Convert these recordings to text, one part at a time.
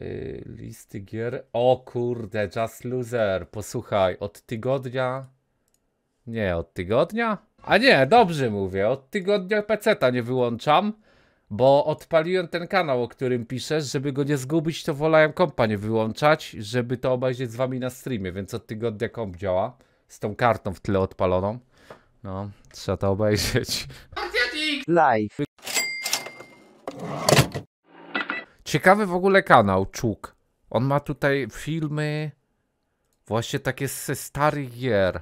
Yy, listy gier. O kurde, Just Loser. Posłuchaj, od tygodnia. Nie, od tygodnia? A nie, dobrze mówię. Od tygodnia PC-ta nie wyłączam, bo odpaliłem ten kanał, o którym piszesz. Żeby go nie zgubić, to wolałem kompa nie wyłączać, żeby to obejrzeć z wami na streamie, więc od tygodnia komp działa. Z tą kartą w tle odpaloną. No, trzeba to obejrzeć. Live. Ciekawy w ogóle kanał, Czuk. On ma tutaj filmy właśnie takie ze starych gier.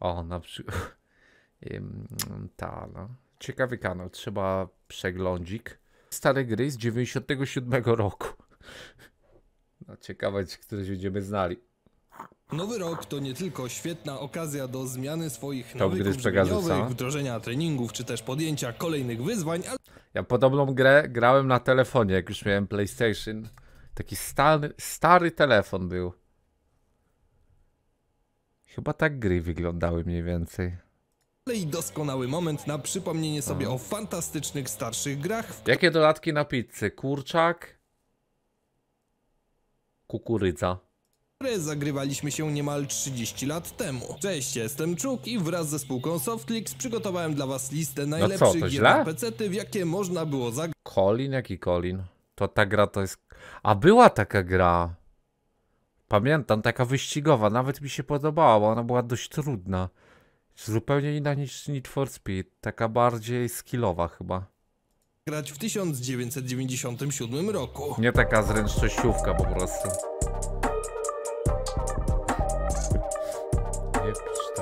O, na przykład. Ta, no. Ciekawy kanał, trzeba przeglądzik. Stare gry z 97 roku. No, ciekawe, czy któreś będziemy znali. Nowy rok to nie tylko świetna okazja do zmiany swoich z nawyków żywieniowych, wdrożenia treningów, czy też podjęcia kolejnych wyzwań, ale Ja podobną grę grałem na telefonie, jak już miałem PlayStation. Taki stary, stary telefon był. Chyba tak gry wyglądały mniej więcej. i doskonały moment na przypomnienie sobie o fantastycznych starszych grach, w Jakie dodatki na pizzę? Kurczak? Kukurydza. Które zagrywaliśmy się niemal 30 lat temu. Cześć, jestem Czuk i wraz ze spółką Softclicks przygotowałem dla was listę najlepszych No gier PC-ty, w jakie można było zagrać. Colin? Jaki Colin? To ta gra to jest... A była taka gra. Pamiętam, taka wyścigowa. Nawet mi się podobała, bo ona była dość trudna. Zupełnie inna niż Need for Speed. Taka bardziej skillowa chyba. grać w 1997 roku. Nie taka zręcznościówka po prostu.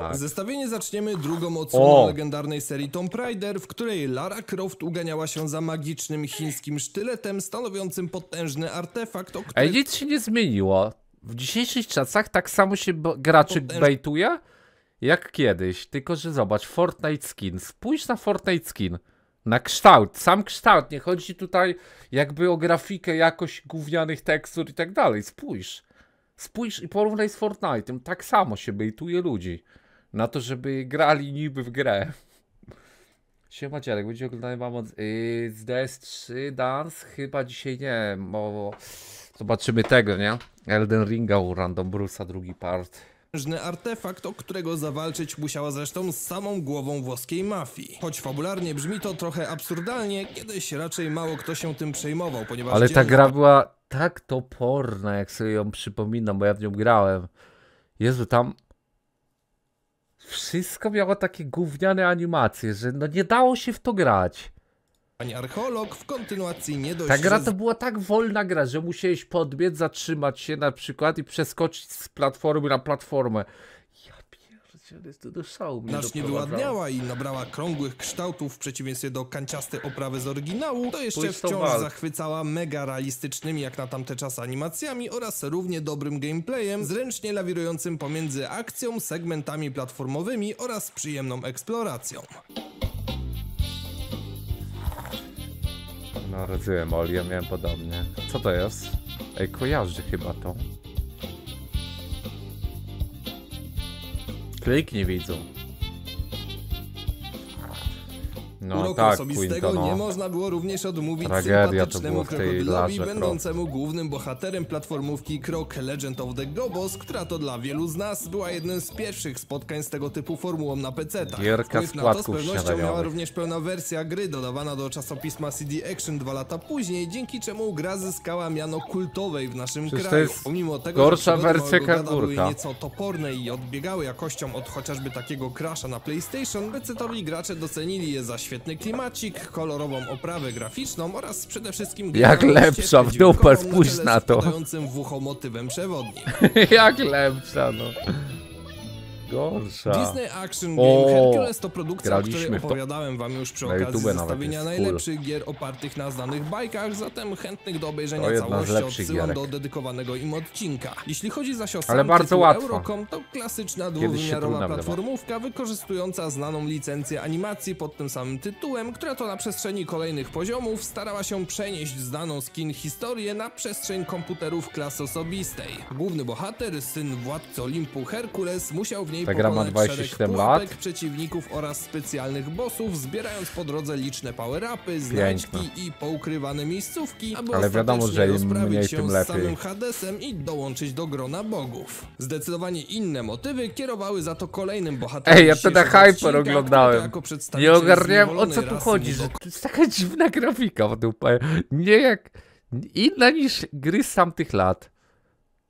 Tak. Zestawienie zaczniemy drugą odsłoną O! legendarnej serii Tomb Raider, w której Lara Croft uganiała się za magicznym chińskim sztyletem stanowiącym potężny artefakt, o Ej, który nic się nie zmieniło. W dzisiejszych czasach tak samo się graczy Potęż- bejtuje jak kiedyś. Tylko, że zobacz, Fortnite skin. Spójrz na Fortnite skin. Na kształt, sam kształt. Nie chodzi tutaj jakby o grafikę, jakość gównianych tekstur i tak dalej. Spójrz. Spójrz i porównaj z Fortnite'em. Tak samo się bejtuje ludzi. Na to, żeby grali niby w grę. Siema Dziarek, będzie oglądany mam od, yy, z DS3 Dance? Chyba dzisiaj nie, bo zobaczymy tego, nie? Elden Ringa u Random Bruce'a, drugi part. potężny artefakt, o którego zawalczyć musiała zresztą z samą głową włoskiej mafii. Choć fabularnie brzmi to trochę absurdalnie, kiedyś raczej mało kto się tym przejmował, ponieważ Ale ta gra była tak toporna, jak sobie ją przypominam, bo ja w nią grałem. Jezu, tam wszystko miało takie gówniane animacje, że no nie dało się w to grać. Pani archeolog w kontynuacji nie dość, Ta gra to była tak wolna gra, że musiałeś podbiec, zatrzymać się na przykład i przeskoczyć z platformy na platformę. Do szału mnie wyładniała i nabrała krągłych kształtów w przeciwieństwie do kanciastej oprawy z oryginału, to jeszcze Pójdź wciąż walk. zachwycała mega realistycznymi jak na tamte czasy animacjami oraz równie dobrym gameplayem, zręcznie lawirującym pomiędzy akcją, segmentami platformowymi oraz przyjemną eksploracją. No, rozumiem, Oli, ja miałem podobnie. Co to jest? Ej, kojarzy chyba to. Kliknij widzą. No Uroku tak, osobistego Quinto, nie no. można było również odmówić Tragedia sympatycznemu krokodylowi, będącemu głównym bohaterem platformówki Krok Legend of the Gobos, która to dla wielu z nas była jednym z pierwszych spotkań z tego typu formułą na PC. Gierka Wpływ na to z pewnością miała również pełna wersja gry dodawana do czasopisma CD Action dwa lata później, dzięki czemu gra zyskała miano kultowej w naszym Przecież kraju. jest Pomimo tego, gorsza że wersja były nieco toporne i odbiegały jakością od chociażby takiego Crasha na PlayStation, PC-towi gracze docenili je za świetny klimacik, kolorową oprawę graficzną oraz przede wszystkim Jak lepsza w dupę, spójrz na to. w ucho motywem przewodnim. Jak lepsza, no. Gorsza. Disney Action O, Game Hercules to produkcja, o której opowiadałem wam już przy Na okazji nawet zestawienia najlepszych gier opartych na znanych bajkach, zatem chętnych do obejrzenia całości odsyłam gierek. do dedykowanego im odcinka. Jeśli chodzi zaś o sam Ale bardzo łatwo. Eurocom, to klasyczna dwuwymiarowa platformówka wykorzystująca znaną licencję animacji pod tym samym tytułem, która to na przestrzeni kolejnych poziomów starała się przenieść znaną skin historię na przestrzeń komputerów klasy osobistej. Główny bohater, syn władcy Olimpu Herkules, musiał w niej Ta gra ma pokonać 27 szereg lat. przeciwników oraz specjalnych bossów, zbierając po drodze liczne power-upy, znajdźki i poukrywane miejscówki, aby Ale wiadomo, że im mniej, się tym z lepiej. samym Hadesem i dołączyć do grona bogów. Zdecydowanie inne motywy kierowały za to kolejnym bohaterem Ej, ja to na Hyper oglądałem. Nie ogarniałem o co tu chodzi, że to jest taka dziwna grafika w dupę. Nie jak... Inna niż gry z tamtych lat.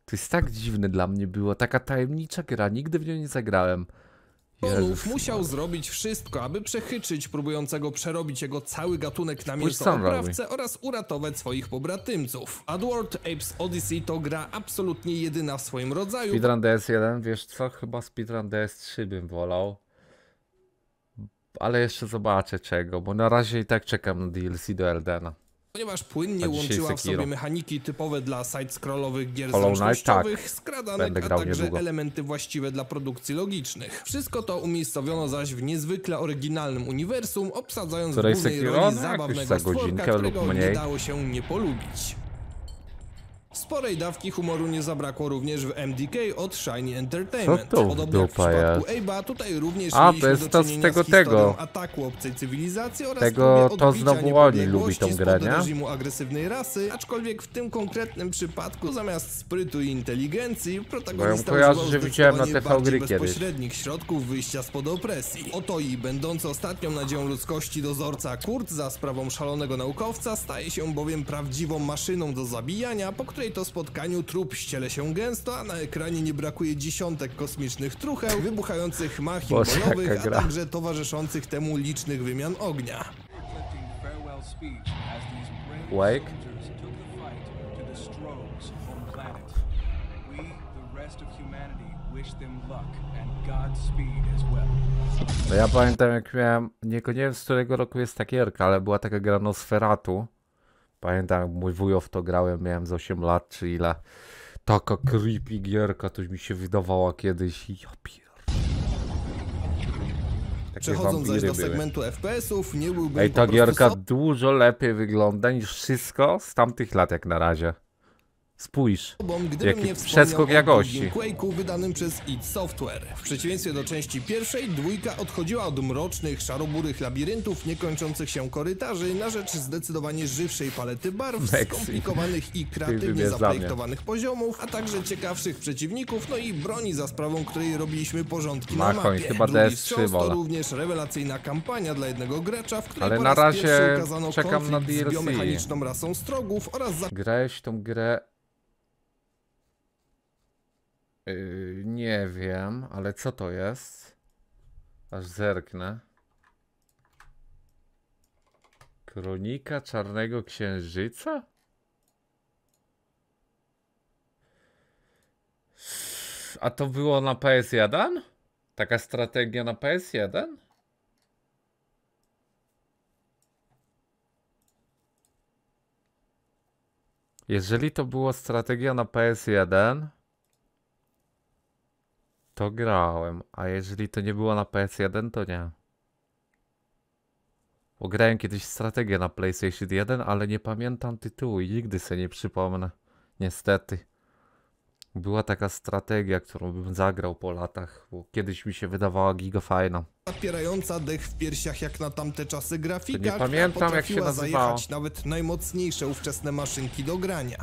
To jest tak dziwne dla mnie było, taka tajemnicza gra, nigdy w nią nie zagrałem. Jezus. musiał zrobić wszystko, aby przechyczyć próbującego przerobić jego cały gatunek na mięso oprawcę oraz uratować swoich pobratymców. Adward Apes Odyssey to gra absolutnie jedyna w swoim rodzaju, Speedrun DS1, wiesz co? Chyba Speedrun DS3 bym wolał. Ale jeszcze zobaczę czego, bo na razie i tak czekam na DLC do Eldena. Ponieważ płynnie łączyła w Sekiro. sobie mechaniki typowe dla side-scrollowych gier Hollow Knight, zręcznościowych, tak. skradanek, Będę a grał także niedługo. elementy właściwe dla produkcji logicznych. Wszystko to umiejscowiono zaś w niezwykle oryginalnym uniwersum, obsadzając w Której głównej Sekiro? roli No, jakoś zabawnego za stworka, godzinkę lub którego nie mniej. dało się nie polubić. Sporej dawki humoru nie zabrakło również w MDK od Shiny Entertainment. Co to w Podobnie jak w przypadku? Abe'a, tutaj również A, to jest do to z tego, z tego. ataku obcej cywilizacji oraz Tego, to znowu oni lubi tą grę, nie? reżimu agresywnej rasy, aczkolwiek w tym konkretnym przypadku zamiast sprytu i inteligencji protagonista ja kojarzę, że widziałem na zdecydowanie TV gry bardziej kiedyś. bezpośrednich środków wyjścia spod opresji. Oto i będący ostatnią nadzieją ludzkości dozorca Kurt za sprawą szalonego naukowca staje się bowiem prawdziwą maszyną do zabijania, po której to spotkaniu trup ściele się gęsto, a na ekranie nie brakuje dziesiątek kosmicznych trucheł, wybuchających machin Boże, bojowych, a także towarzyszących temu licznych wymian ognia. Wake. No ja pamiętam jak miałem, nie, nie wiem z którego roku jest ta gierka, ale była taka gra Nosferatu. Pamiętam jak mój wujo w to grałem, miałem z 8 lat czy ile. Taka creepy gierka, to mi się wydawała kiedyś. Ja pier... Takie Przechodząc zaś do były. segmentu FPS-ów, nie byłbym Ej, ta gierka sobą, dużo lepiej wygląda niż wszystko z tamtych lat jak na razie. Spójrz. gdybym Jaki nie przeskok o jakości. drugim Quake'u wydanym przez id Software. W przeciwieństwie do części pierwszej, dwójka odchodziła od mrocznych, szaroburych labiryntów, niekończących się korytarzy, na rzecz zdecydowanie żywszej palety barw, Meksyk. skomplikowanych i kreatywnie wybierz za mnie. zaprojektowanych poziomów, a także ciekawszych przeciwników, no i broni za sprawą której robiliśmy porządki na Machoń, mapie. chyba Drugi DS3 wstrząs to również rewelacyjna kampania dla jednego gracza, w której Ale po na raz razie pierwszy ukazano czekam na konflikt z DLC. biomechaniczną rasą strogów oraz Grałeś tą grę. Yy, nie wiem, ale co to jest? Aż zerknę. Kronika Czarnego Księżyca? A to było na PS1? Taka strategia na PS1? Jeżeli to była strategia na PS1, to grałem, a jeżeli to nie było na PS1, to nie. Bo grałem kiedyś strategię na PlayStation 1, ale nie pamiętam tytułu i nigdy sobie nie przypomnę. Niestety. Była taka strategia, którą bym zagrał po latach, bo kiedyś mi się wydawała giga fajna. zapierająca dech w piersiach jak na tamte czasy grafika, nie która pamiętam, jak się potrafiła nazywało. nawet najmocniejsze ówczesne maszynki do grania.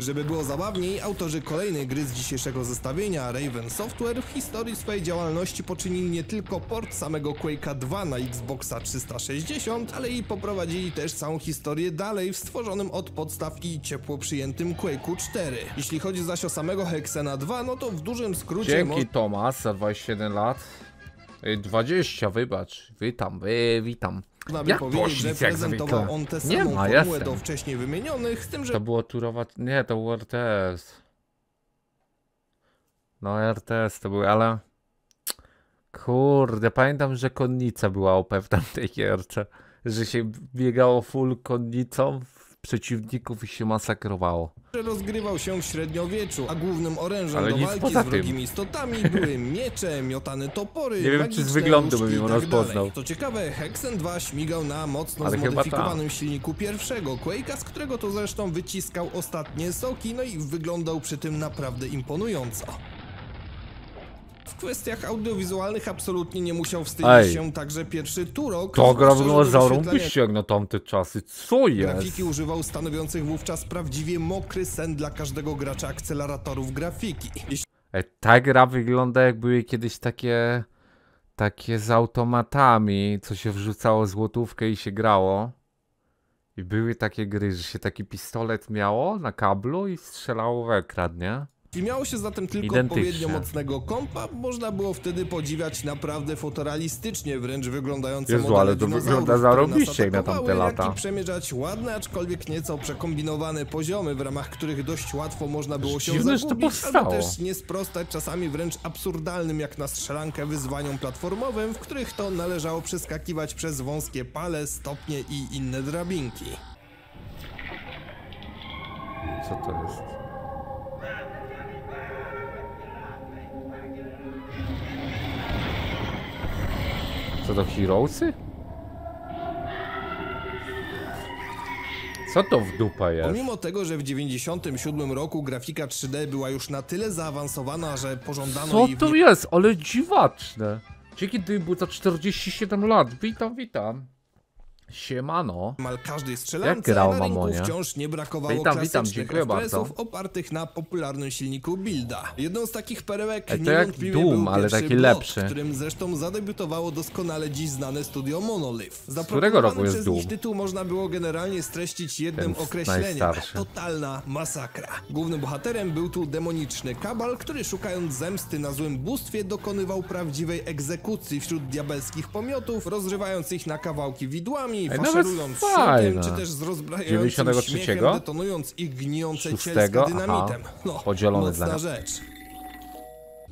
Żeby było zabawniej, autorzy kolejnej gry z dzisiejszego zestawienia, Raven Software, w historii swojej działalności poczynili nie tylko port samego Quake'a 2 na Xboxa 360, ale i poprowadzili też całą historię dalej w stworzonym od podstaw i ciepło przyjętym Quake'u 4. Jeśli chodzi zaś o samego Hexena 2, no to w dużym skrócie... Dzięki Tomas za 27 lat. Ej, 20, wybacz. Witam, wy, witam. Można by Jak powiedzieć, że jak prezentował on tę Nie samą ma, formułę jestem. do wcześniej wymienionych, z tym, że To było turować. Nie, to był RTS. No, RTS to były, ale. Kurde, pamiętam, że konnica była OP w tamtej gierce. Że się biegało full konnicą w przeciwników i się masakrowało. rozgrywał się w średniowieczu, a głównym orężem Ale do nic walki poza z tym. wrogimi istotami były miecze, miotane topory, Nie wiem, czy z wyglądu bym ją tak rozpoznał. Co ciekawe, Hexen 2 śmigał na mocno Ale chyba tak. zmodyfikowanym silniku pierwszego Quake'a, z którego to zresztą wyciskał ostatnie soki, no i wyglądał przy tym naprawdę imponująco. Kwestiach audiowizualnych absolutnie nie musiał Ej. wstydzić się także pierwszy Turok. To gra wygląda zarąbiście jak na tamte czasy. Co jest? Grafiki używał stanowiących wówczas prawdziwie mokry sen dla każdego gracza akceleratorów grafiki. Jeśli Ej, ta gra wygląda jak były kiedyś takie takie z automatami, co się wrzucało złotówkę i się grało. I były takie gry, że się taki pistolet miało na kablu i strzelało w ekran, nie? Miało się zatem tylko odpowiednio mocnego kompa, można było wtedy podziwiać naprawdę fotorealistycznie wręcz wyglądające Jezu, modele ale to wygląda zarobiście jak na tamte jak lata. i przemierzać ładne, aczkolwiek nieco przekombinowane poziomy, w ramach których dość łatwo można było się Dziwne, że to zagubić, albo też nie sprostać czasami wręcz absurdalnym jak na strzelankę wyzwaniom platformowym, w których to należało przeskakiwać przez wąskie pale, stopnie i inne drabinki. Co to jest? Co to Heroesy? Co to w dupa jest? Pomimo tego, że w 97 roku grafika 3D była już na tyle zaawansowana, że pożądano Co jej w to jest? Ale dziwaczne. Dzięki dybu za 47 lat. Witam, witam. Siemano. każdej Jak grał, na rynku mamonie? wciąż nie brakowało Witam, witam, klasycznych dziękuję bardzo. opartych na popularnym silniku Builda. Jedną z takich perełek Ej, to jak niewątpliwie Doom, był ale pierwszy taki Blood, lepszy. którym zresztą zadebiutowało doskonale dziś znane studio Monolith. którego Zaproponowany roku jest przez Doom? nich tytuł można było generalnie streścić jednym Ten określeniem. najstarszy. Totalna masakra. Głównym bohaterem był tu demoniczny kabal, który szukając zemsty na złym bóstwie dokonywał prawdziwej egzekucji wśród diabelskich pomiotów, rozrywając ich na kawałki widłami, nawet faszerując fajne. środem, czy też z rozbrajającym 93? śmiechem detonując ich gnijące cielska dynamitem. No, Podzielony mocna dla- rzecz.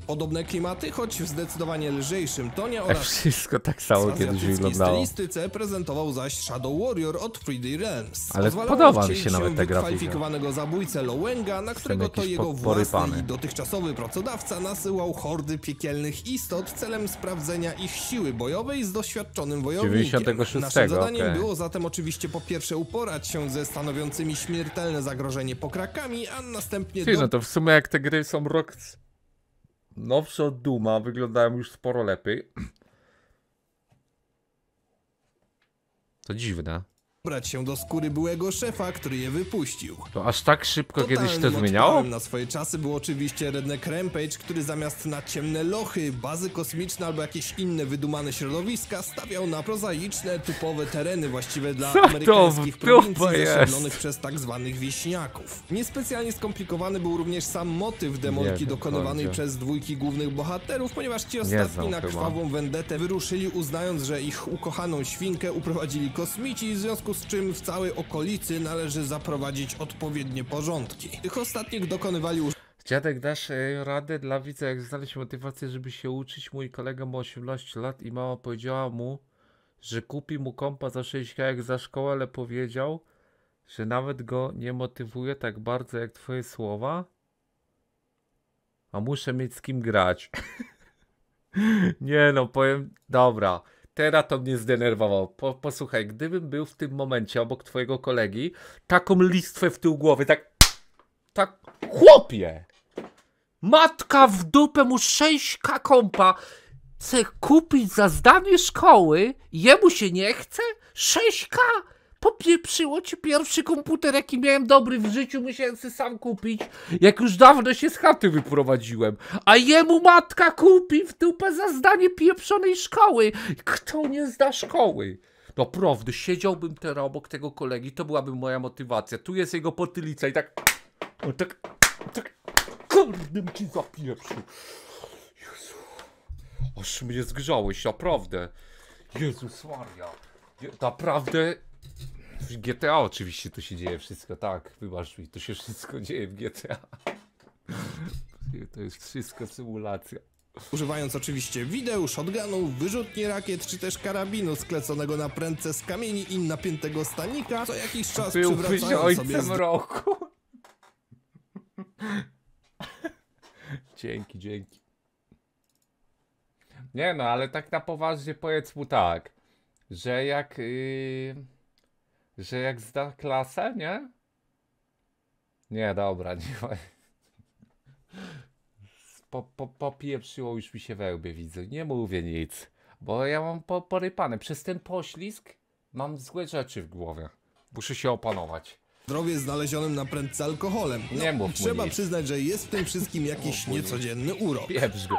Podobne klimaty, choć w zdecydowanie lżejszym tonie Jak oraz wszystko tak samo kiedyś azjatyckiej wyglądało. stylistyce prezentował zaś Shadow Warrior od 3D Realms. Ale Pozwalało podoba mi wcielić się nawet ta grafika. wykwalifikowanego zabójcę Lowenga, na którego to jego własny i dotychczasowy pracodawca nasyłał hordy piekielnych istot celem sprawdzenia ich siły bojowej z doświadczonym wojownikiem. 96, Naszym zadaniem okej. było zatem oczywiście po pierwsze uporać się ze stanowiącymi śmiertelne zagrożenie pokrakami, a następnie Ty, do... no to w sumie jak te gry są rok nowsze od Duma, wyglądają już sporo lepiej. To dziwne. Dobrać się do skóry byłego szefa, który je wypuścił. To aż tak szybko kiedyś to Totalnym zmieniało? na swoje czasy był oczywiście Redneck Rampage, który zamiast na ciemne lochy, bazy kosmiczne albo jakieś inne wydumane środowiska stawiał na prozaiczne, typowe tereny właściwe dla Co amerykańskich prowincji zasiedlonych przez tak zwanych wieśniaków. Niespecjalnie skomplikowany był również sam motyw demolki wiem, dokonywanej kurde. przez dwójki głównych bohaterów, ponieważ ci ostatni na krwawą vendetę wyruszyli uznając, że ich ukochaną świnkę uprowadzili kosmici, w związku z czym w całej okolicy należy zaprowadzić odpowiednie porządki. Tych ostatnich dokonywali Dziadek, dasz e, radę dla widza, jak znaleźć motywację, żeby się uczyć? Mój kolega ma 18 lat i mama powiedziała mu, że kupi mu kompa za 6 jak za szkołę, ale powiedział, że nawet go nie motywuje tak bardzo jak twoje słowa. A muszę mieć z kim grać. nie no, powiem, dobra. Teraz to mnie zdenerwowało. Po, posłuchaj, gdybym był w tym momencie obok twojego kolegi, taką listwę w tył głowy, tak tak, chłopie! Matka w dupę mu 6k kompa chce kupić za zdanie szkoły, jemu się nie chce? 6k? Popieprzyło ci pierwszy komputer, jaki miałem dobry w życiu, musiałem sobie sam kupić, jak już dawno się z chaty wyprowadziłem. A jemu matka kupi w dupę za zdanie pieprzonej szkoły. Kto nie zda szkoły? Naprawdę, siedziałbym teraz obok tego kolegi, to byłaby moja motywacja. Tu jest jego potylica i tak... O, tak, tak, kurdym ci zapieprzył. Jezu. Aż mnie zgrzałeś, naprawdę. Jezus Maria. Je- Naprawdę. W GTA oczywiście to się dzieje wszystko, tak. Wybacz mi, to się wszystko dzieje w GTA. To jest wszystko symulacja. używając oczywiście wideł, shotgunów, wyrzutni rakiet czy też karabinu skleconego na prędce z kamieni i napiętego stanika, co jakiś czas Byłbyś przywracając sobie ojcem roku. dzięki, dzięki. Nie no, ale tak na poważnie powiedz mu tak, że jak yy, że jak zda klasę, nie? Nie, dobra, nie. po, po, popieprzyło już mi się we łbie, widzę. Nie mówię nic, bo ja mam po, porypane. Przez ten poślizg mam złe rzeczy w głowie. Muszę się opanować. zdrowie znalezionym na prędce alkoholem. No, Nie mów trzeba nic. przyznać, że jest w tym wszystkim jakiś niecodzienny urok. Pieprz go.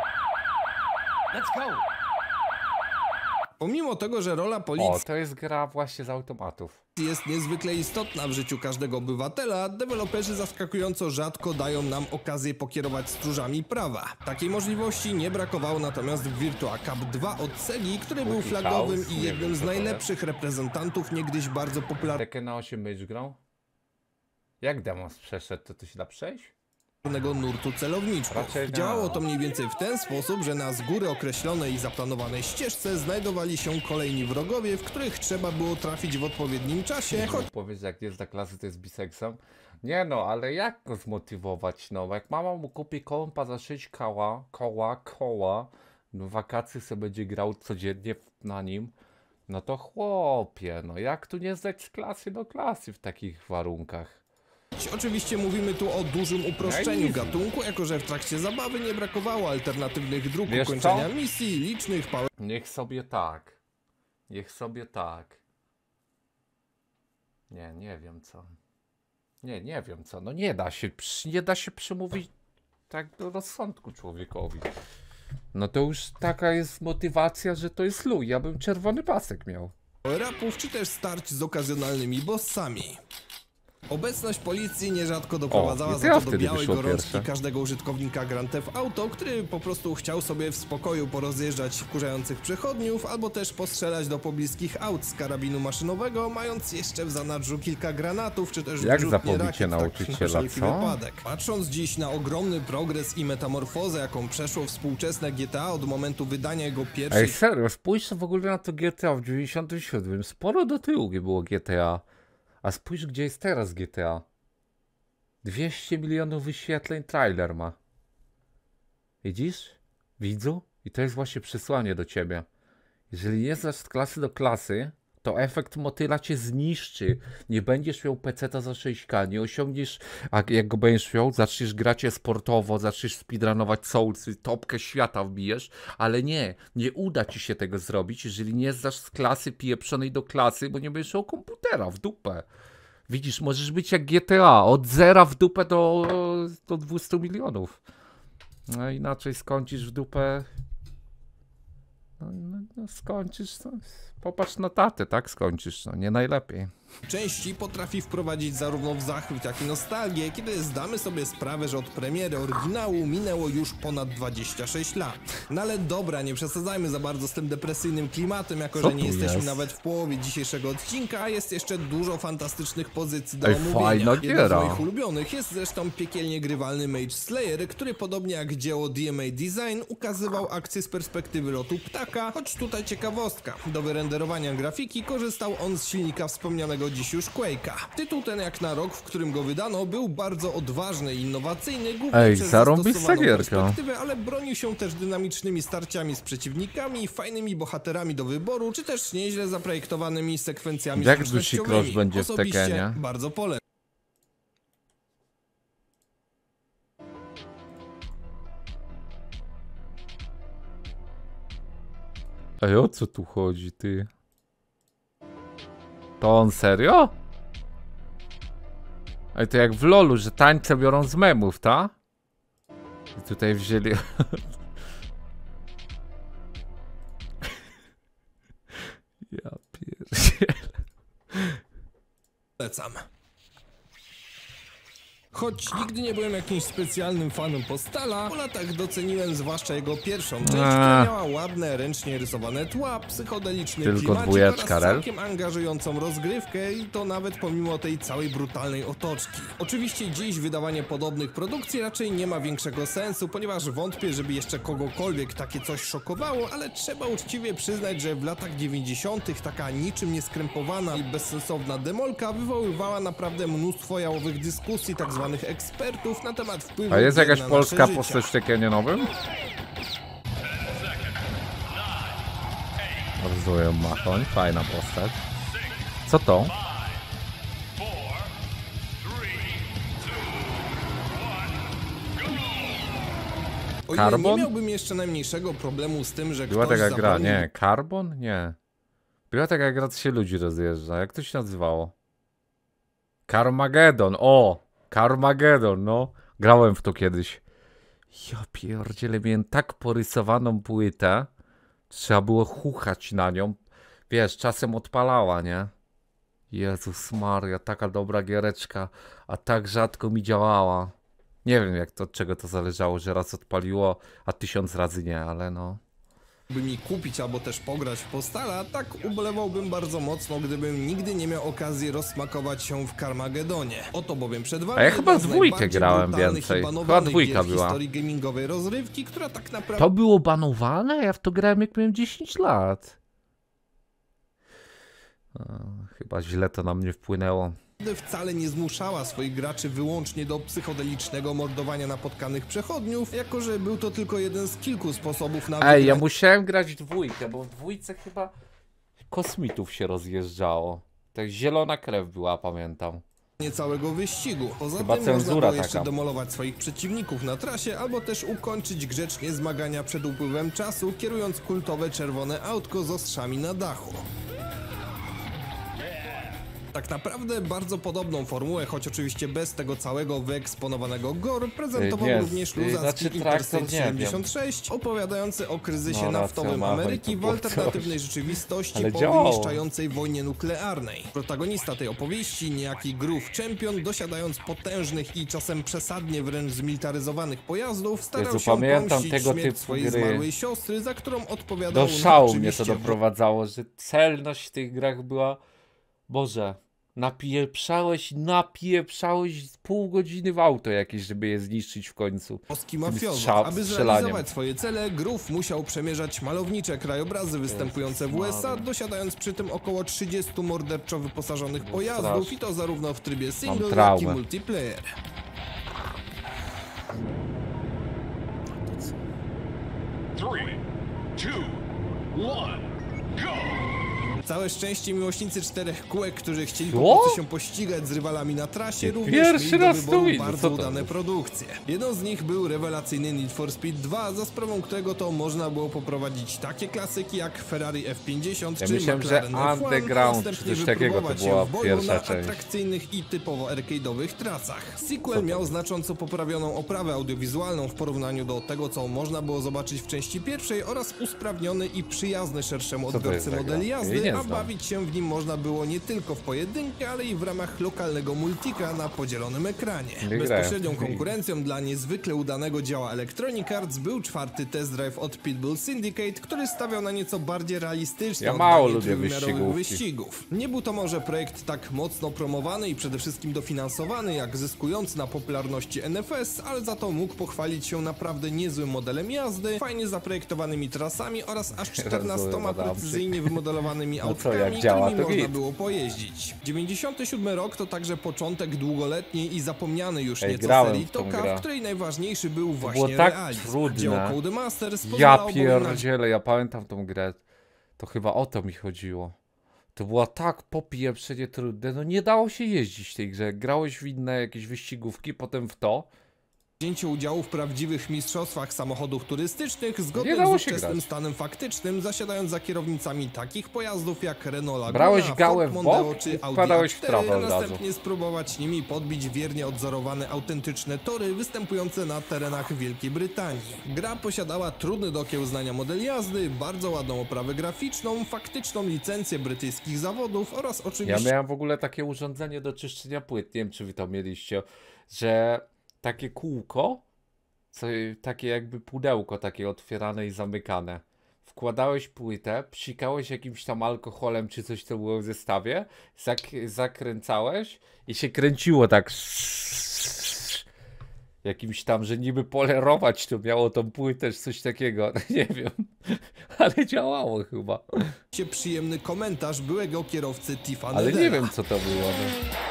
Pomimo tego, że rola policji O, to jest gra właśnie z automatów. jest niezwykle istotna w życiu każdego obywatela, deweloperzy zaskakująco rzadko dają nam okazję pokierować stróżami prawa. Takiej możliwości nie brakowało natomiast w Virtua Cup 2 od Segi, który był flagowym i jednym z najlepszych reprezentantów niegdyś bardzo popularnego Tekken na 8 będziesz grał? Jak Demos przeszedł, to to się da przejść? Nurtu celowniczków. Działało to mniej więcej w ten sposób, że na z góry określonej i zaplanowanej ścieżce znajdowali się kolejni wrogowie, w których trzeba było trafić w odpowiednim czasie, choć Powiedz, jak jest dla klasy, to jest biseksem. Nie no, ale jak go zmotywować, no? Jak mama mu kupi kompa za 6 koła, koła, koła, no wakacje sobie będzie grał codziennie na nim, no to chłopie, no jak tu nie zdać z klasy do klasy w takich warunkach? Oczywiście mówimy tu o dużym uproszczeniu gatunku, jako że w trakcie zabawy nie brakowało alternatywnych dróg Wiesz ukończenia co? misji, licznych power Niech sobie tak. Niech sobie tak. Nie, nie wiem co. Nie, nie wiem co. No nie da się, nie da się przemówić tak do rozsądku człowiekowi. No to już taka jest motywacja, że to jest luj. Ja bym czerwony pasek miał. upów, czy też starć z okazjonalnymi bossami. Obecność policji nierzadko doprowadzała to za to do białej gorączki pierwsze. każdego użytkownika Grand Theft Auto, który po prostu chciał sobie w spokoju porozjeżdżać wkurzających przechodniów, albo też postrzelać do pobliskich aut z karabinu maszynowego, mając jeszcze w zanadrzu kilka granatów, czy też Jak zapobicie tak, nauczyciela, na wszelki co? wypadek. Patrząc dziś na ogromny progres i metamorfozę, jaką przeszło współczesne GTA od momentu wydania jego pierwszej Ej, serio, spójrz w ogóle na to GTA w 97. Sporo do tyłu było GTA. A spójrz, gdzie jest teraz GTA. 200 milionów wyświetleń trailer ma. Widzisz? Widzu? I to jest właśnie przesłanie do ciebie. Jeżeli nie znasz z klasy do klasy, to efekt motyla cię zniszczy. Nie będziesz miał peceta za 6K, nie osiągniesz, a jak go będziesz miał, zaczniesz grać sportowo, zaczniesz speedrunować soulsy, topkę świata wbijesz, ale nie, nie uda ci się tego zrobić, jeżeli nie znasz z klasy pieprzonej do klasy, bo nie będziesz miał komputera w dupę. Widzisz, możesz być jak GTA, od zera w dupę do, do 200 milionów. No inaczej skończysz w dupę. No, no, no skończysz. No, popatrz na tatę, tak skończysz. No, nie najlepiej. Części potrafi wprowadzić zarówno w zachwyt, jak i nostalgię, kiedy zdamy sobie sprawę, że od premiery oryginału minęło już ponad 26 lat. No ale dobra, nie przesadzajmy za bardzo z tym depresyjnym klimatem, jako Co że nie jesteśmy jest? nawet w połowie dzisiejszego odcinka, a jest jeszcze dużo fantastycznych pozycji do Ej, omówienia. Jedną z moich ulubionych jest zresztą piekielnie grywalny Mage Slayer, który podobnie jak dzieło DMA Design ukazywał akcję z perspektywy lotu ptaka, choć tutaj ciekawostka. Do wyrenderowania grafiki korzystał on z silnika wspomnianego dziś już Quake'a. Tytuł ten jak na rok, w którym go wydano, był bardzo odważny i innowacyjny, głównie Ej, przez zastosowaną perspektywę, ale bronił się też dynamicznymi starciami z przeciwnikami, fajnymi bohaterami do wyboru, czy też nieźle zaprojektowanymi sekwencjami Jak. Dusi Cross będzie w Tekkenie? Bardzo polecam. Ej, o co tu chodzi, ty? To on serio? Ej, to jak w lolu, że tańce biorą z memów, ta? I tutaj wzięli... ja pierdzielę. polecam. Choć nigdy nie byłem jakimś specjalnym fanem Postala, po latach doceniłem zwłaszcza jego pierwszą część, która miała ładne, ręcznie rysowane tła, psychodeliczny Tylko klimacik dwójeczka, oraz całkiem angażującą rozgrywkę i to nawet pomimo tej całej brutalnej otoczki. Oczywiście dziś wydawanie podobnych produkcji raczej nie ma większego sensu, ponieważ wątpię, żeby jeszcze kogokolwiek takie coś szokowało, ale trzeba uczciwie przyznać, że w latach 90. taka niczym nieskrępowana i bezsensowna demolka wywoływała naprawdę mnóstwo jałowych dyskusji tak zwanych ekspertów na temat wpływu A jest jakaś polska postać w Tekkenie nowym? Rozumiem, Machoń, fajna postać. Co to? Ile nie miałbym jeszcze najmniejszego problemu z tym, że Była ktoś taka gra, zabronił nie. Carbon? Nie. Była taka gra, co się ludzi rozjeżdża. Jak to się nazywało? Carmageddon. O! Carmageddon, no. Grałem w to kiedyś. Ja pierdzielę, miałem tak porysowaną płytę. Trzeba było chuchać na nią. Wiesz, czasem odpalała, nie? Jezus Maria, taka dobra giereczka, a tak rzadko mi działała. Nie wiem, jak to, od czego to zależało, że raz odpaliło, a tysiąc razy nie, ale no. By mi kupić albo też pograć w Postala, tak ubolewałbym bardzo mocno, gdybym nigdy nie miał okazji rozsmakować się w Carmagedonie. Oto bowiem przed wami A ja chyba z dwójkę grałem więcej. Chyba dwójka była. historii gamingowej rozrywki, która tak naprawdę To było banowane? Ja w to grałem jak miałem 10 lat. Chyba źle to na mnie wpłynęło. Wcale nie zmuszała swoich graczy wyłącznie do psychodelicznego mordowania napotkanych przechodniów, jako że był to tylko jeden z kilku sposobów na Ej, ja musiałem grać dwójkę, bo w dwójce chyba kosmitów się rozjeżdżało. Tak zielona krew była, pamiętam. całego wyścigu. Poza Chyba tym można było jeszcze taka. demolować swoich przeciwników na trasie, albo też ukończyć grzecznie zmagania przed upływem czasu, kierując kultowe czerwone autko z ostrzami na dachu. Tak naprawdę bardzo podobną formułę, choć oczywiście bez tego całego wyeksponowanego gore, prezentował Nie, również luzacki znaczy Interstate traktor nie wiem. 76, opowiadający o kryzysie No, naftowym Ameryki w alternatywnej rzeczywistości Ale po działało. wyniszczającej wojnie nuklearnej. Protagonista tej opowieści, niejaki Groove Champion, dosiadając potężnych i czasem przesadnie wręcz zmilitaryzowanych pojazdów, starał Jezu, się pomścić tego śmierć typu swojej gry. zmarłej siostry, za którą odpowiadał Do szału mnie to doprowadzało, że celność w tych grach była... Boże, napieprzałeś, napieprzałeś z pół godziny w auto jakieś, żeby je zniszczyć w końcu. Polski mafiozo. Aby zrealizować swoje cele, Groove musiał przemierzać malownicze krajobrazy występujące w USA, dosiadając przy tym około 30 morderczo wyposażonych pojazdów i to zarówno w trybie single, jak i multiplayer. Three, two, one, go! Całe szczęście miłośnicy czterech kółek, którzy chcieli po prostu się pościgać z rywalami na trasie, Nie, również pierwszy mieli do wyboru widzę, bardzo udane produkcje. Jedną z nich był rewelacyjny Need for Speed 2, za sprawą którego to można było poprowadzić takie klasyki jak Ferrari F50 Ja czy myślałem, że McLaren F1, Underground a czy następnie coś takiego to była pierwsza na część. atrakcyjnych i typowo arcade'owych trasach. Sequel miał znacząco poprawioną oprawę audiowizualną w porównaniu do tego, co można było zobaczyć w części pierwszej oraz usprawniony i przyjazny szerszemu odbiorcy jej jazdy, a bawić się w nim można było nie tylko w pojedynkę, ale i w ramach lokalnego multika na podzielonym ekranie. Bezpośrednią konkurencją dla niezwykle udanego dzieła Electronic Arts był czwarty test drive od Pitbull Syndicate, który stawiał na nieco bardziej realistyczne Ja mało lubię wyścigówki. wyścigów. Nie był to może projekt tak mocno promowany i przede wszystkim dofinansowany, jak zyskujący na popularności NFS, ale za to mógł pochwalić się naprawdę niezłym modelem jazdy, fajnie zaprojektowanymi trasami oraz aż 14 Rozumiem, Adamczyk. precyzyjnie wymodelowanymi No co, jak działa, to można git. było pojeździć. 97 rok to także początek długoletniej i zapomniany już Ej, nieco grałem serii w tą Toka, grę. w której najważniejszy był właśnie tak realizm. trudne. Codemasters Ja pozwalało bowiem na pierdzielę, ja pamiętam tą grę. To chyba o to mi chodziło. To było tak popieprzenie trudne, no nie dało się jeździć w tej grze. Grałeś w inne jakieś wyścigówki, potem w to. Wzięcie udziału w prawdziwych mistrzostwach samochodów turystycznych zgodnie Nie z ówczesnym grać. stanem faktycznym, zasiadając za kierownicami takich pojazdów jak Renault Laguna, Brałeś Ford gałę w Mondeo czy Audi wpadałeś w A4, trawę a od razu. następnie spróbować nimi podbić wiernie odzorowane autentyczne tory występujące na terenach Wielkiej Brytanii. Gra posiadała trudny do okiełznania model jazdy, bardzo ładną oprawę graficzną, faktyczną licencję brytyjskich zawodów oraz Ja oczywiście miałem w ogóle takie urządzenie do czyszczenia płyt, nie wiem czy wy to mieliście, że takie kółko, co, takie jakby pudełko takie otwierane i zamykane. Wkładałeś płytę, psikałeś jakimś tam alkoholem czy coś, co było w zestawie, zak zakręcałeś i się kręciło tak jakimś tam, że niby polerować to miało tą płytę, czy coś takiego, nie wiem, ale działało chyba, przyjemny komentarz byłego kierowcy Tifa ale nie wiem co to było. No.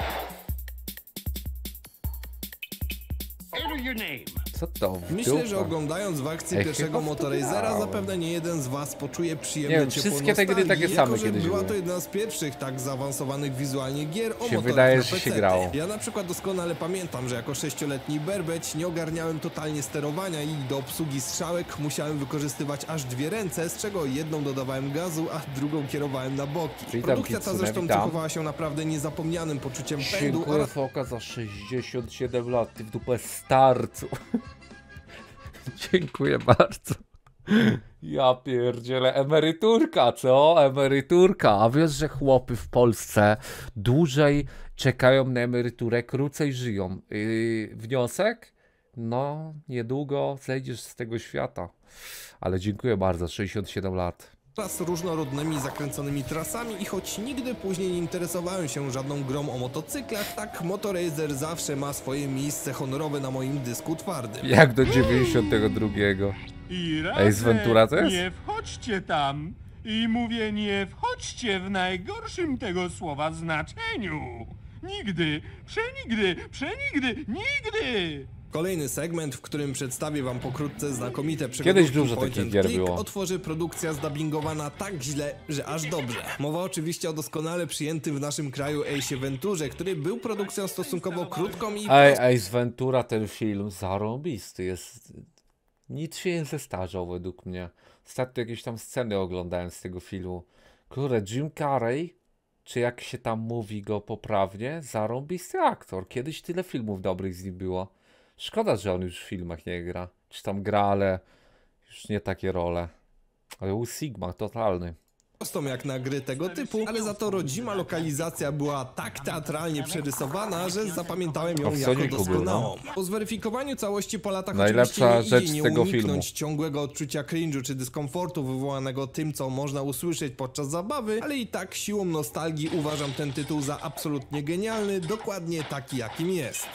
Your name. Co to? w Myślę, że oglądając w akcji Ej, pierwszego wgrałem. zapewne nie jeden z was poczuje przyjemne Nie wiem, ciepło wszystkie te gry takie same jako, kiedyś była to jedna z pierwszych tak zaawansowanych wizualnie gier o Się wydaje, że się grało. Ja na przykład doskonale pamiętam, że jako sześcioletni berbeć nie ogarniałem totalnie sterowania i do obsługi strzałek musiałem wykorzystywać aż dwie ręce, z czego jedną dodawałem gazu, a drugą kierowałem na boki. Produkcja ta zresztą cechowała się naprawdę niezapomnianym poczuciem pędu Dziękuję oraz za 67 lat, ty w dupę starcu. Dziękuję bardzo. Ja pierdzielę, emeryturka, co? Emeryturka. A wiesz, że chłopy w Polsce dłużej czekają na emeryturę, krócej żyją. Yy, wniosek? No, niedługo zejdziesz z tego świata. Ale dziękuję bardzo, 67 lat. Oraz różnorodnymi zakręconymi trasami i choć nigdy później nie interesowałem się żadną grą o motocyklach, tak Motorazer zawsze ma swoje miejsce honorowe na moim dysku twardym. Jak do 92. I Ace Ventura też? Nie wchodźcie tam. I mówię, nie wchodźcie w najgorszym tego słowa znaczeniu. Nigdy, przenigdy, przenigdy, nigdy! Kolejny segment, w którym przedstawię wam pokrótce znakomite Kiedyś przygodówki dużo takich gier było. otworzy produkcja zdubbingowana tak źle, że aż dobrze. Mowa oczywiście o doskonale przyjętym w naszym kraju Ace Venturze, który był produkcją stosunkowo krótką i Ej, Ace Ventura, ten film zarąbisty jest. Nic się nie zestarzał według mnie. Ostatnio jakieś tam sceny oglądałem z tego filmu. Kurde, Jim Carrey, czy jak się tam mówi go poprawnie, zarąbisty aktor. Kiedyś tyle filmów dobrych z nim było. Szkoda, że on już w filmach nie gra. Czy tam gra, ale już nie takie role. Ale u Sigma totalny. prostą jak na gry tego typu, ale za to rodzima lokalizacja była tak teatralnie przerysowana, że zapamiętałem ją jako doskonałą. Po zweryfikowaniu całości po latach Najlepsza oczywiście nie rzecz nie tego uniknąć filmu. ciągłego odczucia cringe'u czy dyskomfortu wywołanego tym, co można usłyszeć podczas zabawy, ale i tak siłą nostalgii uważam ten tytuł za absolutnie genialny, dokładnie taki jakim jest.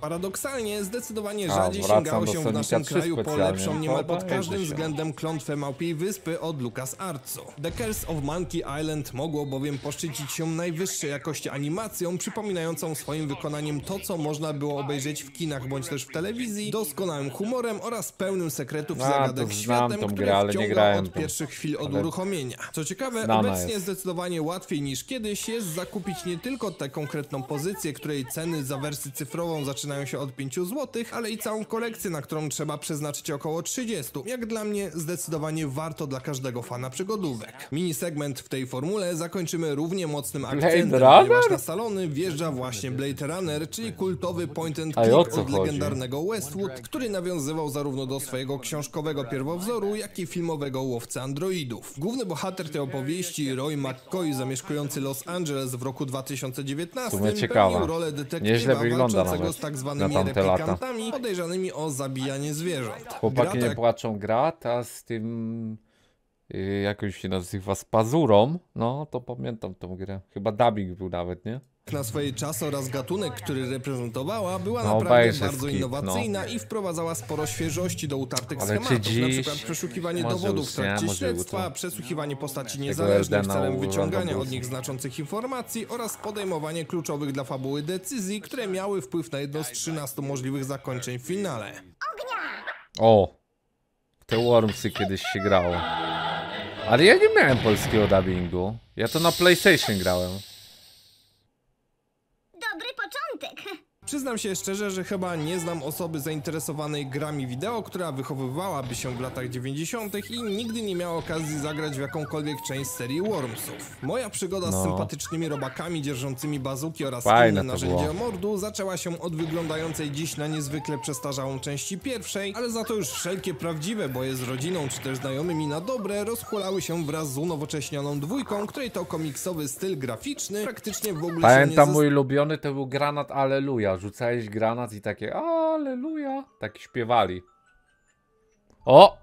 Paradoksalnie, zdecydowanie A, rzadziej wracam sięgało do się w Sonika naszym 3 kraju po specjalnie. lepszą No, niemal pod obejrzę każdym się. względem klątwę Małpiej Wyspy od LucasArtsu. The Curse of Monkey Island mogło bowiem poszczycić się najwyższej jakości animacją, przypominającą swoim wykonaniem to, co można było obejrzeć w kinach bądź też w telewizji, doskonałym humorem oraz pełnym sekretów i A, to zagadek znam światem, tą który grę, ale nie wciąga grałem od tą. pierwszych chwil od Ale uruchomienia. Co ciekawe, znana obecnie jest. zdecydowanie łatwiej niż kiedyś jest zakupić nie tylko tę konkretną pozycję, której ceny za wersję cyfrową zaczynają się od 5 zł, ale i całą kolekcję, na którą trzeba przeznaczyć około 30. Jak dla mnie zdecydowanie warto dla każdego fana przygodówek. Mini segment w tej formule zakończymy równie mocnym akcentem, ponieważ na salony wjeżdża właśnie Blade Runner, czyli kultowy point and click od legendarnego Westwood, który nawiązywał zarówno do swojego książkowego pierwowzoru, jak i filmowego łowcy androidów. Główny bohater tej opowieści, Roy McCoy, zamieszkujący Los Angeles w roku 2019, W sumie ciekawa. pełnił rolę detektywa walczącego z tak na zwanymi lata. replikantami podejrzanymi o zabijanie zwierząt. Chłopaki Gra nie tak płaczą gra, ta z tym yy, jakoś się nazywa z pazurą. No, to pamiętam tą grę. Chyba dubbing był nawet, nie? Na swoje czasy oraz gatunek, który reprezentowała, była No, naprawdę bardzo skip, innowacyjna i wprowadzała sporo świeżości do utartych Ale schematów, na dziś? przykład przeszukiwanie dowodów w nie, trakcie może śledztwa, przesłuchiwanie postaci niezależnych celem wyciągania od nich znaczących informacji oraz podejmowanie kluczowych dla fabuły decyzji, które miały wpływ na jedno z 13 możliwych zakończeń w finale. O! Te Wormsy kiedyś się grało. Ale ja nie miałem polskiego dubbingu. Ja to na PlayStation grałem. Dobry początek. Przyznam się szczerze, że chyba nie znam osoby zainteresowanej grami wideo, która wychowywałaby się w latach 90. i nigdy nie miała okazji zagrać w jakąkolwiek część serii Wormsów. Moja przygoda z No. sympatycznymi robakami dzierżącymi bazuki oraz Fajne inne narzędzia mordu zaczęła się od wyglądającej dziś na niezwykle przestarzałą części pierwszej, ale za to już wszelkie prawdziwe boje z rodziną czy też znajomymi na dobre rozhulały się wraz z unowocześnioną dwójką, której to komiksowy styl graficzny praktycznie w ogóle się nie Pamiętam mój ulubiony to był granat Aleluja. Rzucałeś granat i takie Aleluja. Tak śpiewali. O!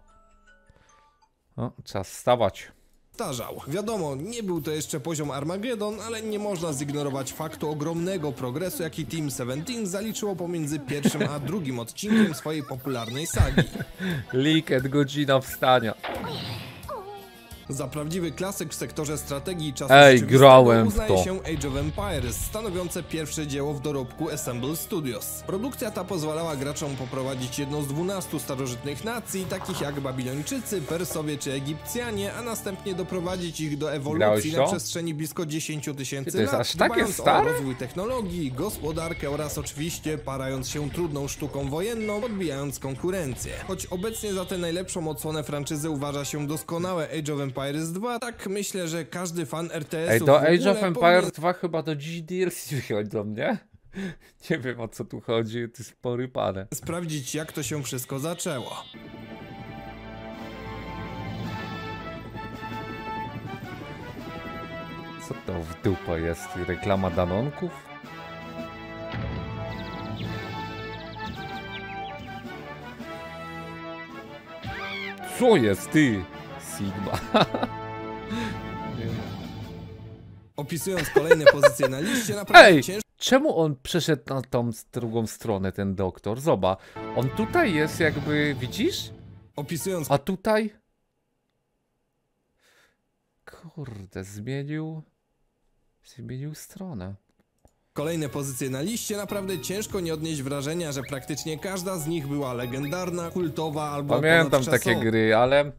O, czas wstawać. powtarzał. Wiadomo, nie był to jeszcze poziom Armageddon, ale nie można zignorować faktu ogromnego progresu, jaki Team 17 zaliczyło pomiędzy pierwszym a drugim odcinkiem swojej popularnej sagi. Liket, godzina wstania. Za prawdziwy klasyk w sektorze strategii czasu Ej, grałem w to. się Age of Empires, stanowiące pierwsze dzieło w dorobku Assemble Studios. Produkcja ta pozwalała graczom poprowadzić jedną z 12 starożytnych nacji, takich jak Babilończycy, Persowie czy Egipcjanie, a następnie doprowadzić ich do ewolucji na przestrzeni blisko 10 tysięcy lat, aż takie dbając o stare? rozwój technologii, gospodarkę oraz oczywiście parając się trudną sztuką wojenną, odbijając konkurencję. Choć obecnie za tę najlepszą odsłonę franczyzy uważa się doskonałe Age of Empires 2, tak myślę, że każdy fan RTS-ów Ej, do Age of Empires 2 chyba do dziś DLC wychodzą, nie? Nie wiem o co tu chodzi, to jest porypane. sprawdzić jak to się wszystko zaczęło. Co to w dupa jest? Reklama Danonków? Co jest ty? Sigma. Opisując kolejne pozycje na liście, naprawdę Ej! ciężko Czemu on przeszedł na tą drugą stronę, ten doktor? Zobacz. On tutaj jest jakby, widzisz? opisując A tutaj? Kurde, zmienił... Zmienił stronę. kolejne pozycje na liście, naprawdę ciężko nie odnieść wrażenia, że praktycznie każda z nich była legendarna, kultowa albo Pamiętam takie gry, ale...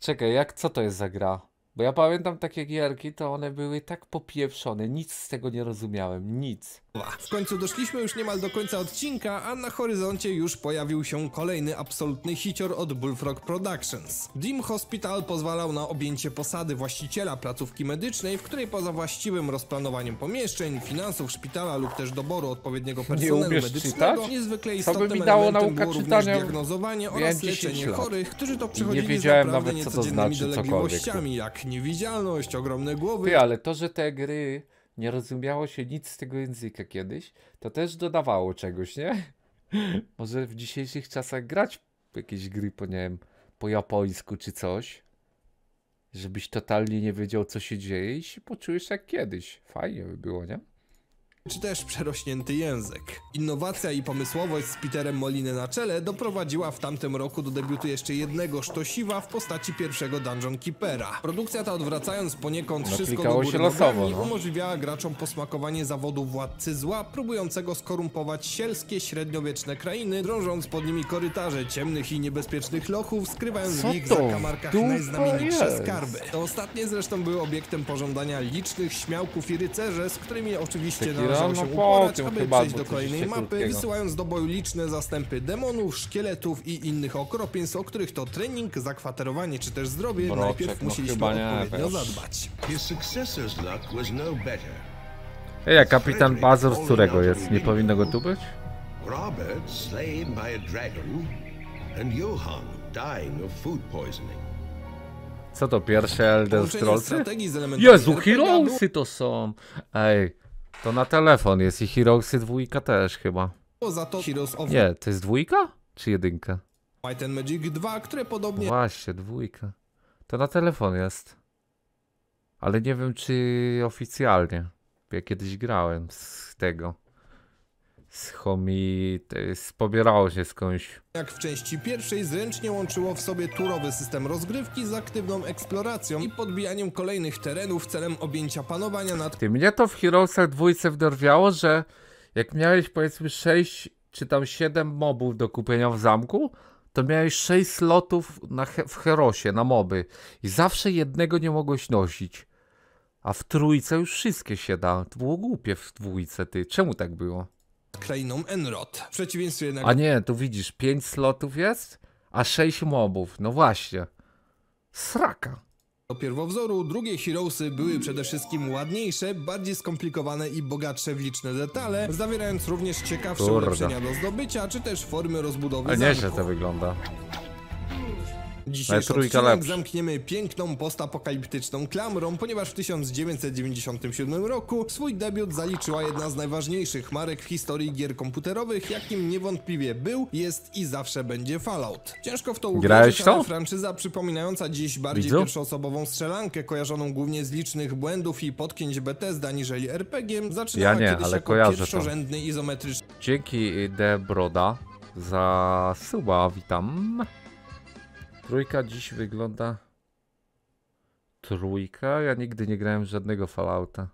Czekaj, jak, co to jest za gra? Bo ja pamiętam takie gierki, to one były tak popieprzone, nic z tego nie rozumiałem, nic. W końcu doszliśmy już niemal do końca odcinka, a na horyzoncie już pojawił się kolejny absolutny hicior od Bullfrog Productions. Dream Hospital pozwalał na objęcie posady właściciela placówki medycznej, w której poza właściwym rozplanowaniem pomieszczeń, finansów szpitala lub też doboru odpowiedniego personelu umiesz medycznego, czytać? niezwykle Co by istotnym mi dało nauka było również czytania? diagnozowanie oraz 10 leczenie lat. chorych, którzy to przychodzili wiedziałem z naprawdę nawet, co to niecodziennymi znaczy dolegliwościami, jak niewidzialność, ogromne głowy, Ty, ale to, że te gry nie rozumiało się nic z tego języka kiedyś, to też dodawało czegoś, nie? Może w dzisiejszych czasach grać jakieś gry po, nie wiem, po japońsku czy coś, żebyś totalnie nie wiedział, co się dzieje i się poczujesz jak kiedyś. Fajnie by było, nie? Czy też przerośnięty język. Innowacja i pomysłowość z Peterem Moliny na czele doprowadziła w tamtym roku do debiutu jeszcze jednego sztosiwa w postaci pierwszego Dungeon Keepera. Produkcja ta odwracając poniekąd No, wszystko do góry się losowo, no. umożliwiała graczom posmakowanie zawodu władcy zła, próbującego skorumpować sielskie, średniowieczne krainy, drążąc pod nimi korytarze ciemnych i niebezpiecznych lochów, skrywając Co w ich to zakamarkach dupa najznamienitsze jest? skarby. To ostatnie zresztą były obiektem pożądania licznych śmiałków i rycerze, z którymi oczywiście Taki należało rano się po uporać, tym aby chyba, przejść do kolejnej mapy, krótkiego. wysyłając do boju liczne zastępy demonów, szkieletów i innych okropieństw, o których to trening, zakwaterowanie czy też zdrowie Mroczek, najpierw no musieliśmy chyba nie, odpowiednio wiesz. zadbać. No. Ej, a kapitan Bazur z którego jest? Nie powinno go tu być? Robert slain by a dragon, and Johann dying of food poisoning. Co to pierwsze Elder Połączenie Scrolls? strategii z elementami Jezu, Heroesy to są! Ej, to na telefon jest i Heroesy dwójka też chyba. to Heroes of Nie, to jest dwójka? Czy jedynka? Might and Magic 2, które podobnie Właśnie, dwójka. To na telefon jest. Ale nie wiem, czy oficjalnie. Ja kiedyś grałem z tego. Z Homi... to jest- Pobierało się skądś. jak w części pierwszej zręcznie łączyło w sobie turowy system rozgrywki z aktywną eksploracją i podbijaniem kolejnych terenów celem objęcia panowania nad Ty, mnie to w Heroesach dwójce wderwiało, że jak miałeś powiedzmy 6 czy tam 7 mobów do kupienia w zamku, to miałeś 6 slotów na he w Herosie, na moby. I zawsze jednego nie mogłeś nosić. A w trójce już wszystkie się da. To było głupie w dwójce, ty. Czemu tak było? Krainą Enrod. W przeciwieństwie jednak A nie, tu widzisz, 5 slotów jest, a 6 mobów. No właśnie. Sraka. do pierwowzoru, drugie Heroesy były przede wszystkim ładniejsze, bardziej skomplikowane i bogatsze w liczne detale, zawierając również ciekawsze Kurde. ulepszenia do zdobycia, czy też formy rozbudowy Ale nieźle to wygląda. Dzisiejszy trójka odcinek lepszy. zamkniemy piękną postapokaliptyczną klamrą, ponieważ w 1997 roku swój debiut zaliczyła jedna z najważniejszych marek w historii gier komputerowych, jakim niewątpliwie był, jest i zawsze będzie Fallout. Ciężko w to uwierzyć, ale franczyza przypominająca dziś bardziej Widzu? pierwszoosobową strzelankę, kojarzoną głównie z licznych błędów i potknięć Bethesda aniżeli RPG, zaczynała Ja nie, kiedyś ale jako kojarzę to. pierwszorzędny izometryczny Dzięki The Broda za suba, witam. Trójka dziś wygląda Trójka? Ja nigdy nie grałem żadnego Fallouta.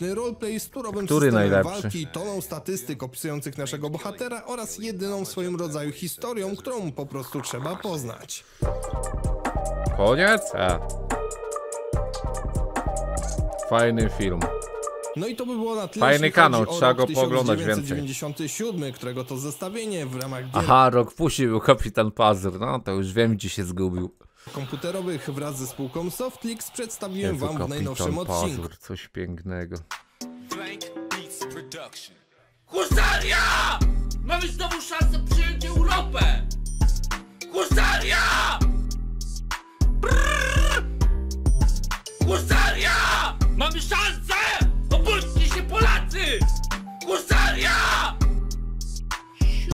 roleplay z turowym Który systemem najlepszy? walki, toną statystyk opisujących naszego bohatera oraz jedyną w swoim rodzaju historią, którą po prostu trzeba poznać. Koniec? A. Fajny film. No i to by było na tyle. Fajny kanał, trzeba go pooglądać więcej. 1997, którego to zestawienie w ramach gier Aha, rok później był Kapitan Pazur. No to już wiem, gdzie się zgubił. komputerowych wraz ze spółką Softflix przedstawiłem Jezu, wam w najnowszym Kapitan odcinku. Pazur, coś pięknego. Husaria! Mamy znowu szansę przyjąć Europę! Husaria! Brrr! Husaria! Mamy szansę! Polacy! Gusaria!